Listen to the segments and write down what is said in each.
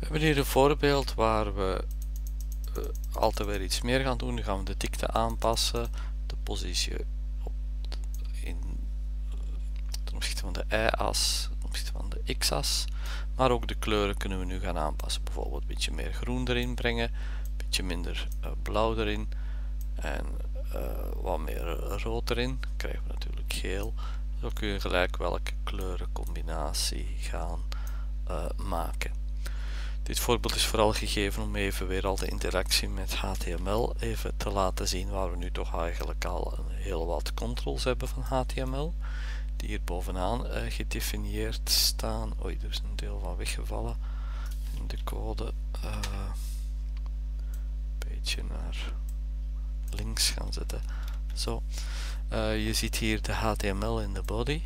We hebben hier een voorbeeld waar we uh, altijd weer iets meer gaan doen. Dan gaan we de dikte aanpassen, de positie op, in, uh, ten opzichte van de y-as, ten opzichte van de x-as. Maar ook de kleuren kunnen we nu gaan aanpassen. Bijvoorbeeld een beetje meer groen erin brengen, een beetje minder uh, blauw erin en wat meer rood erin. Dan krijgen we natuurlijk geel. Zo kun je gelijk welke kleurencombinatie gaan maken. Dit voorbeeld is vooral gegeven om even weer al de interactie met HTML even te laten zien waar we nu toch eigenlijk al een heel wat controls hebben van HTML die hier bovenaan uh, gedefinieerd staan. Oei, er is een deel van weggevallen in de code. Een beetje naar links gaan zetten. Zo, uh, je ziet hier de HTML in de body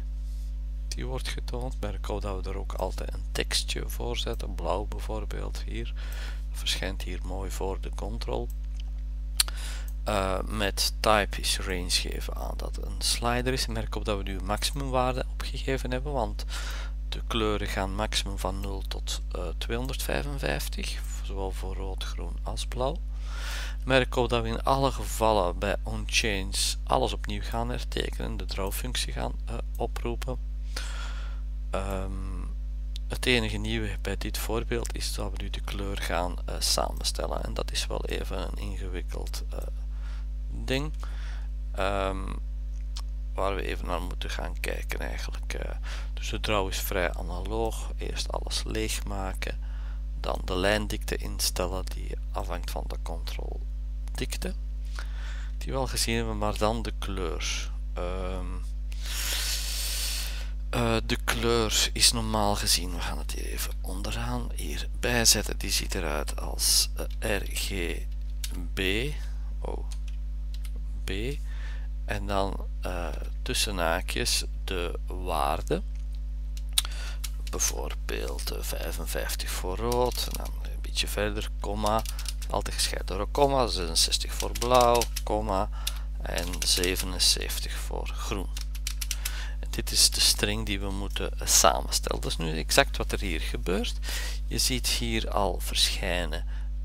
die wordt getoond. Merk ook dat we er ook altijd een tekstje voor zetten, blauw bijvoorbeeld hier. Dat verschijnt hier mooi voor de control. Uh, met type is range geven aan dat een slider is. Merk op dat we nu maximumwaarde opgegeven hebben, want de kleuren gaan maximum van 0 tot uh, eh, 255, zowel voor rood, groen als blauw. Merk op dat we in alle gevallen bij onChange alles opnieuw gaan hertekenen, de draw functie gaan uh, oproepen. Um, het enige nieuwe bij dit voorbeeld is dat we nu de kleur gaan uh, samenstellen. En dat is wel even een ingewikkeld uh, ding. Um, waar we even naar moeten gaan kijken eigenlijk. Uh, dus de draw is vrij analoog, eerst alles leegmaken, dan de lijndikte instellen die afhangt van de control dikte die we al gezien hebben, maar dan de kleur. Um, uh, de kleur is normaal gezien, we gaan het hier even onderaan hier bijzetten, die ziet eruit als uh, RGB, oh, B, en dan uh, tussen haakjes de waarde, bijvoorbeeld 55 voor rood, dan een beetje verder, komma, altijd gescheiden door een komma, 66 voor blauw, komma, en 77 voor groen dit is de string die we moeten samenstellen. Dat is nu exact wat er hier gebeurt. Je ziet hier al verschijnen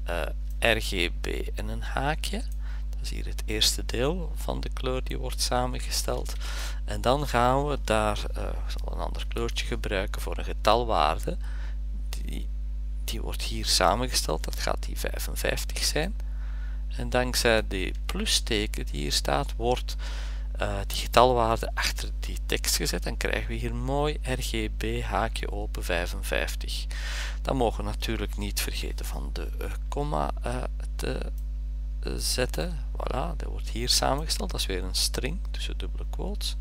uh, RGB en een haakje. Dat is hier het eerste deel van de kleur die wordt samengesteld. En dan gaan we daar zal een ander kleurtje gebruiken voor een getalwaarde. Die, die wordt hier samengesteld. Dat gaat die 55 zijn. En dankzij die plusteken die hier staat, wordt die getalwaarde achter die tekst gezet en krijgen we hier mooi RGB haakje open 55. Dan mogen we natuurlijk niet vergeten van de uh, komma uh, te zetten. Voilà, dat wordt hier samengesteld. Dat is weer een string tussen dubbele quotes.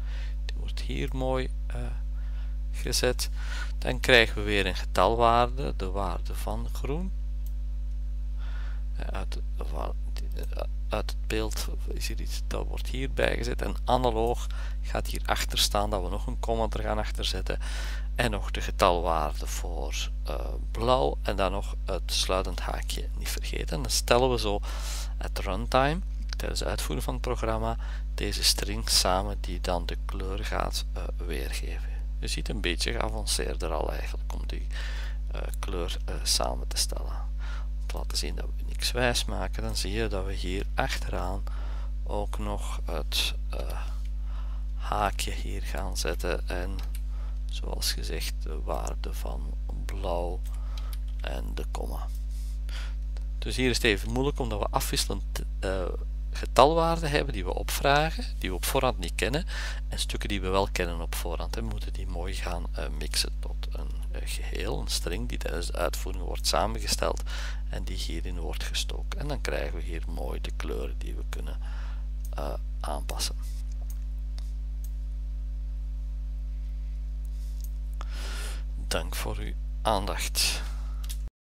Die wordt hier mooi gezet. Dan krijgen we weer een getalwaarde, de waarde van groen. Uit, uit het beeld is hier iets dat wordt hier bijgezet en analoog gaat hier achter staan dat we nog een komma er gaan achter zetten en nog de getalwaarde voor uh, blauw en dan nog het sluitend haakje niet vergeten. Dan stellen we zo het runtime tijdens het uitvoeren van het programma deze string samen die dan de kleur gaat uh, weergeven. Je ziet een beetje geavanceerder al eigenlijk om die kleur samen te stellen. Laten zien dat we wijs maken, dan zie je dat we hier achteraan ook nog het uh, haakje hier gaan zetten en zoals gezegd de waarde van blauw en de komma. Dus hier is het even moeilijk omdat we afwisselend uh, getalwaarden hebben die we opvragen, die we op voorhand niet kennen en stukken die we wel kennen op voorhand en moeten die mooi gaan uh, mixen tot een geheel, een string die tijdens de uitvoering wordt samengesteld en die hierin wordt gestoken. En dan krijgen we hier mooi de kleuren die we kunnen uh, aanpassen. Dank voor uw aandacht.